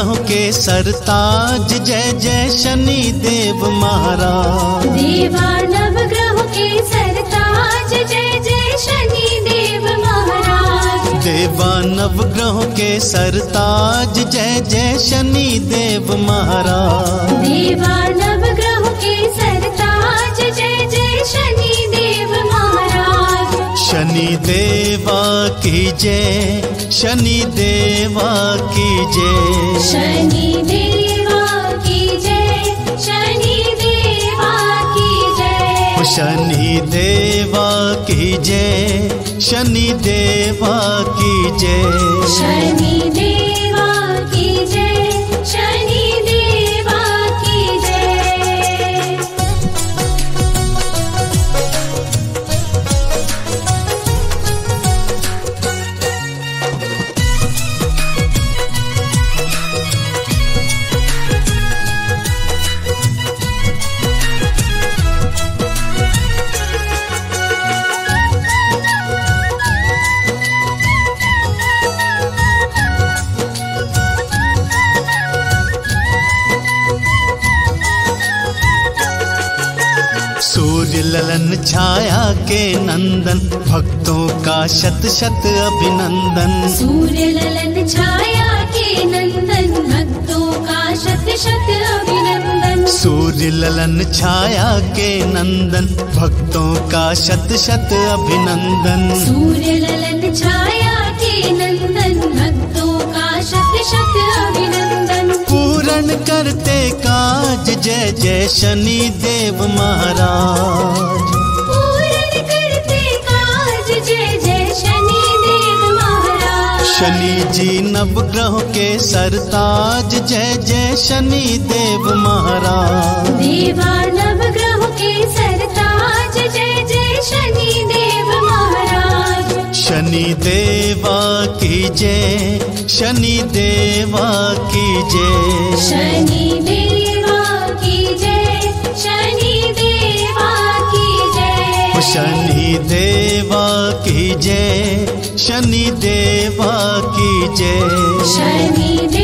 नवग्रहों के सरताज जय जय शनि देव महाराज। देवा नवग्रहों के सरताज जय जय शनि देव महाराज। देवा नवग्रहों के सरताज जय जय शनि देव महाराज। देवा शनि देवा की जय शनि देवा की जय। शनि देवा की जय शनि देवा की जय। शनि देवा की जय शनि देवा की जय। शनि देवा के नंदन भक्तों का शत शत अभिनंदन। सूर्य ललन छाया के नंदन भक्तों का शत शत अभिनंदन। सूर्य ललन छाया के नंदन भक्तों का शत शत अभिनंदन। सूर्य ललन छाया के नंदन भक्तों का शत शत अभिनंदन। पूर्ण करते काज जय जय शनि देव महाराज। शनि जी नवग्रहों के सरताज जय जय शनि देव महाराज। देवा नवग्रहों के सरताज जय जय शनि देव महाराज। शनि देवा की जय शनि देवा की जय। शनि देवा की जय शनि देवा की जय। शनि देवा की जय शनि देवा की जय शनि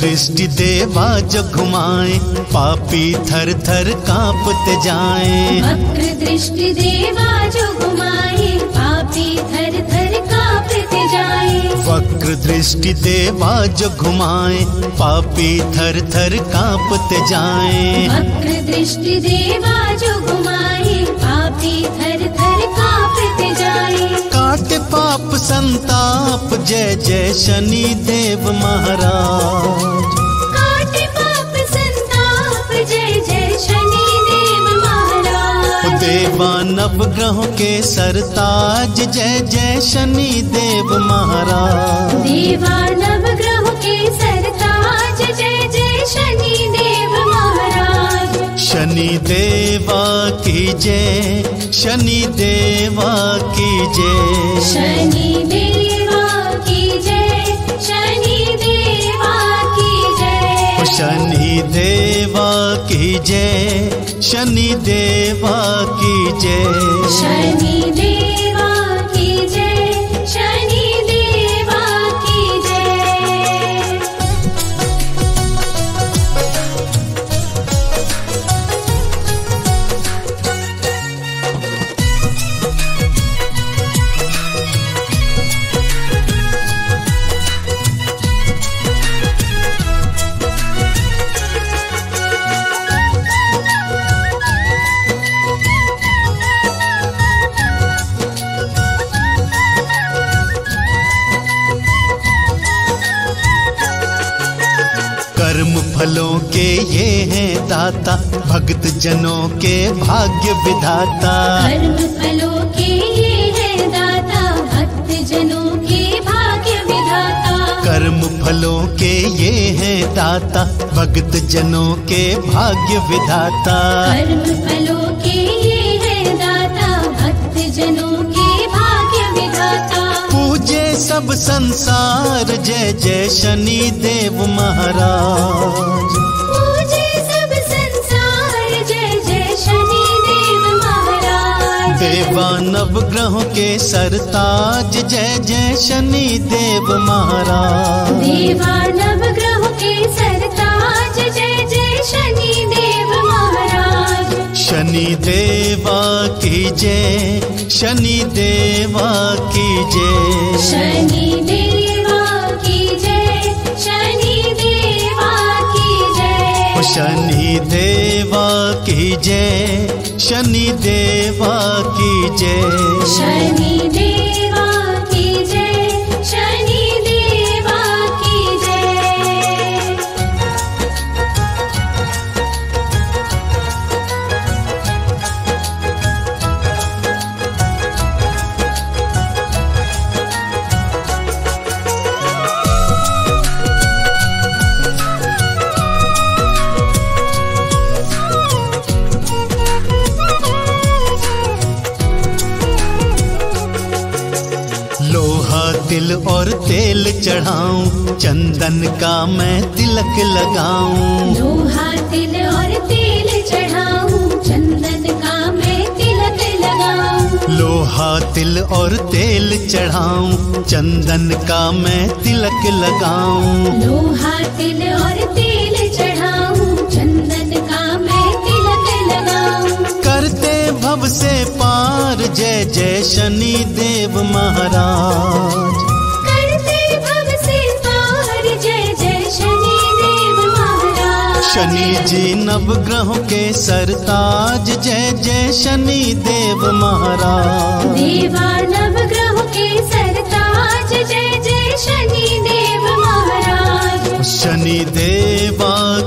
दृष्टि देवा जो घुमाए पापी थर थर कांपते जाए। वक्र दृष्टि देवा जो घुमाए पापी थर थर कांपते जाए। वक्र दृष्टि देवा जो घुमाए पापी थर थर कांपते जाए। वक्र दृष्टि देवा जो घुमाए पापी थर थर कांपते जाए। काट पाप संताप जय जय शनि देव महाराज। काट पाप संताप जय जय शनि देव महाराज। देवा नवग्रहों के सरताज जय जय शनि देव महाराज। देवा नवग्रहों के सरताज जय जय शनि शनि देवा की जय शनि देवा की जय। शनि देवा की जय शनि देवा की जय। शनि देवा की जय शनि देवा की जय। शनि देवा फलों के ये हैं दाता भक्त जनों के भाग्य विधाता। कर्म फलों के ये हैं दाता भक्त जनों के भाग्य विधाता। कर्म फलों के ये हैं दाता भक्त जनों के भाग्य विधाता। कर्म फलों के सब संसार जय जय शनि देव महाराज। पूजे सब संसार जय जय शनि देव महाराज। देवानव ग्रहों के सरताज जय जय शनि देव महाराज। देवानव ग्रह के सरताज जय जय शनि देव महाराज। शनि देवा की जय शनि देवा की जय। शनि देवा की जय शनि देवा की जय। शनि देवा की जय शनि देवा की जय। शनि देवा लोहा तिल और तेल चढ़ाऊं चंदन का मैं तिलक लगाऊँ। लोहा तिल और तेल चढ़ाऊं चंदन का मैं तिलक लगाऊँ। लोहा तिल और तेल चढ़ाऊं चंदन का मैं तिलक लगाऊँ। लोहा तिल और तेल चढ़ाऊं करते से पार जय जय शनि देव महाराज। करते भव से पार जय जय शनि देव महाराज। शनि जी नवग्रहों के सरताज जय जय शनि देव महाराज। देवा नवग्रह के सरताज जय जय शनि देव महाराज। शनि देवा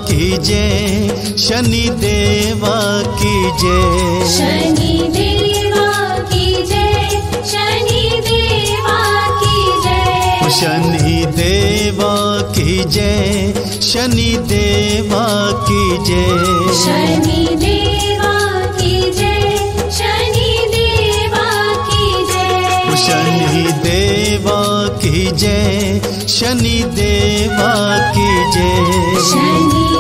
की जय शनि देवा की जय शनि देवा की जय शनि देवा की जय शनि देवा की जय शनि देवा की जय शनि देवा की जय शनि देवा की जय शनि देवा की जय शनि देवा की जय शनि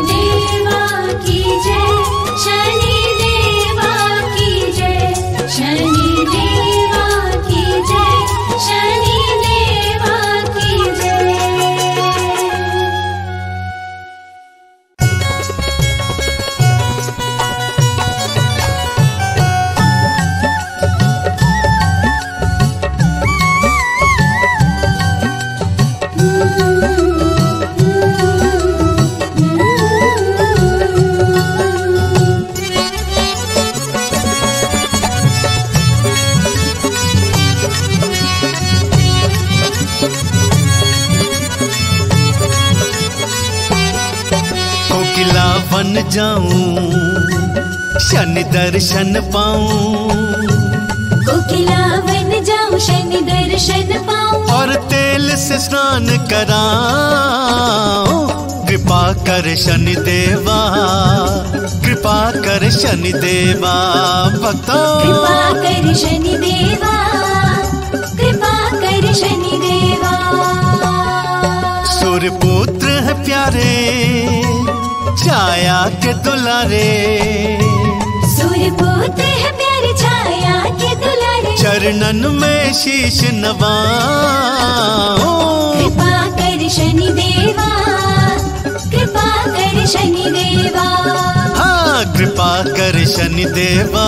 जाऊँ शनि दर्शन पाऊँ। कोकिला बन जाऊँ शनि दर्शन पाऊँ। और तेल से स्नान कराऊं। कृपा कर शनि देवा कृपा कर शनि देवा भक्तों। कृपा कर शनि देवा कृपा कर शनि देवा। सूर्य पुत्र है प्यारे छाया के दुलारे। सूर्य है प्यारे छाया के दुलारे। चरणन में शीश नवा। कृपा कर शनि देवा कृपा कर शनि देवा हाँ कृपा कर शनि देवा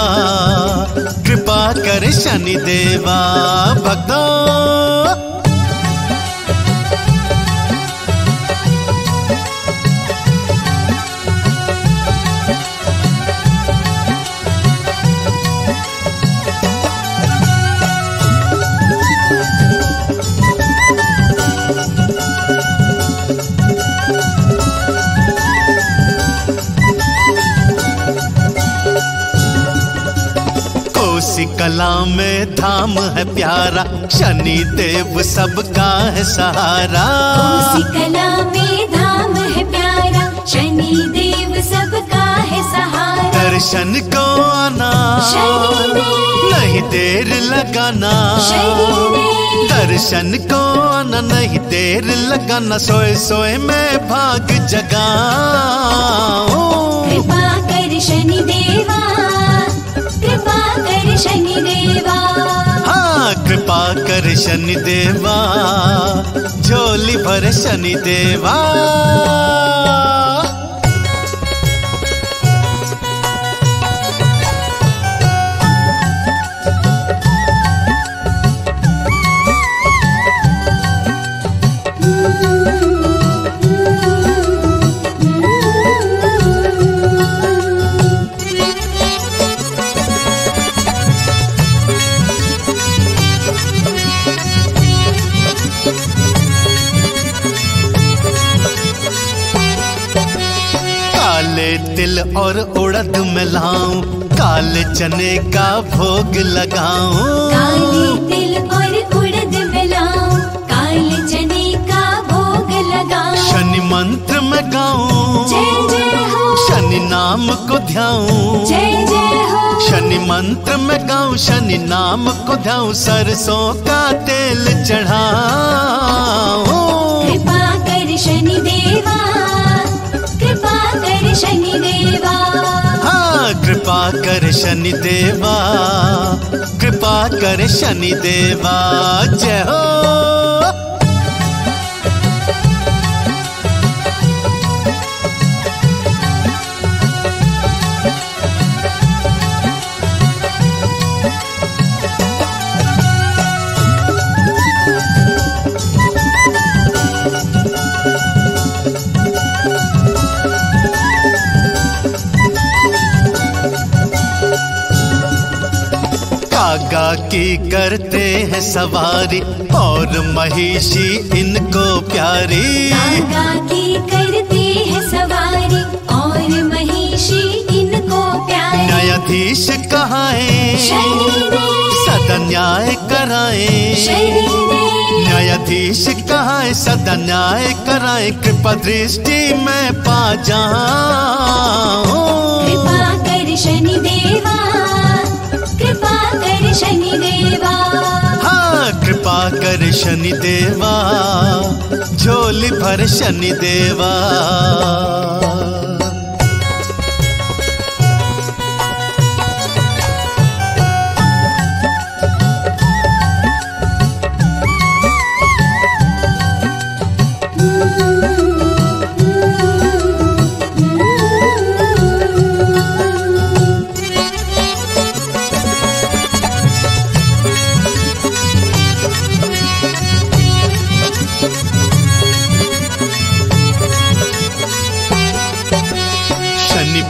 कृपा कर शनि देवा भक्तों कला में धाम है प्यारा शनि देव सबका है सहारा। कला में धाम है प्यारा शनि देव सबका है सहारा। दर्शन को आना नहीं देर लगाना। दर्शन को आना नहीं देर लगाना सोए सोए में भाग जगा कृपा कर शनि देवा कर शनि देवा। हाँ कृपा कर शनि देवा झोली भर शनि देवा। काले तिल और उड़द मिलाऊं काले चने का भोग लगाऊँ। काले तिल और उड़द मिलाऊं काले चने का भोग लगाऊँ। शनि मंत्र में गाऊं। जय जय हो। शनि नाम को ध्याऊं। जय जय हो। शनि मंत्र में गाऊं शनि नाम को ध्याऊं सरसों का तेल चढ़ाऊं। कर शनि देवा कृपा कर शनि देवा जय हो। की करते हैं सवारी और महिषी इनको प्यारी। कागा की करते हैं सवारी और महिषी इनको प्यारी। न्यायाधीश कहाए? सदा न्याय कराए? न्यायाधीश कहाए? सदा न्याय कराए? कृपा दृष्टि में पा जाऊँ। कृपा कर शनि देवा कर शनि देवा। हाँ कृपा कर शनि देवा झोली भर शनि देवा।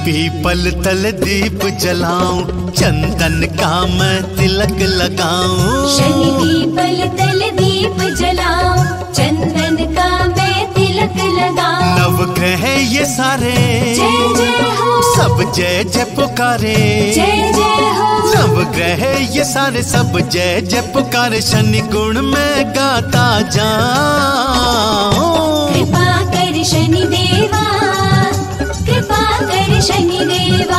पीपल तल दीप जलाऊं चंदन का मैं तिलक लगाऊँ। शनि पीपल तल दीप जलाओ चंदन का मैं तिलक लगाओ नव ग्रह ये सारे। जय जय हो। सब जय जय पुकारे जय जय हो। नव ग्रह ये सारे सब जय जय पुकारे शनि गुण में गाता जाऊँ। कृपा कर शनि देवा शनि देवा।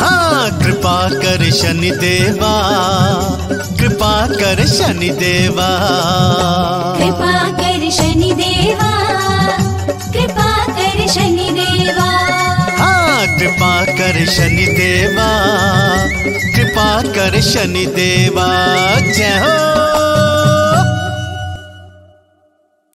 हाँ कृपा कर शनि देवा। कृपा कर शनि देवा। कृपा कर शनि देवा। कृपा कर शनि देवा। हाँ कृपा कर शनि देवा। कृपा कर शनि देवा। जय हो।